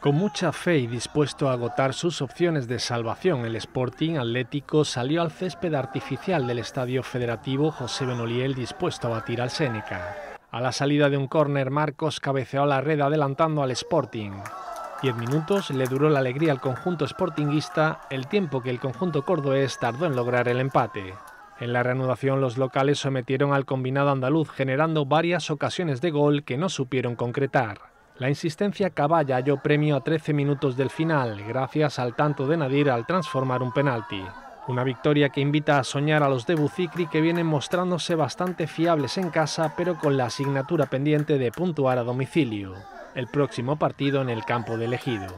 Con mucha fe y dispuesto a agotar sus opciones de salvación, el Sporting Atlético salió al césped artificial del Estadio Federativo José Benoliel dispuesto a batir al Seneca. A la salida de un córner, Marcos cabeceó la red adelantando al Sporting. Diez minutos le duró la alegría al conjunto sportinguista, el tiempo que el conjunto cordobés tardó en lograr el empate. En la reanudación los locales sometieron al combinado andaluz generando varias ocasiones de gol que no supieron concretar. La insistencia caballa halló premio a 13 minutos del final, gracias al tanto de Nadir al transformar un penalti. Una victoria que invita a soñar a los de Bucicri que vienen mostrándose bastante fiables en casa, pero con la asignatura pendiente de puntuar a domicilio. El próximo partido en el campo de elegido.